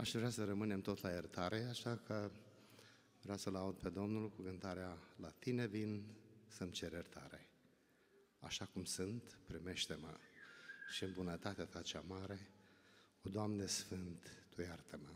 Aș vrea să rămânem tot la iertare, așa că vreau să-L aud pe Domnul cu cântarea La tine vin să-mi cer iertare. Așa cum sunt, primește-mă și în bunătatea ta cea mare, o Doamne Sfânt, Tu iartă-mă.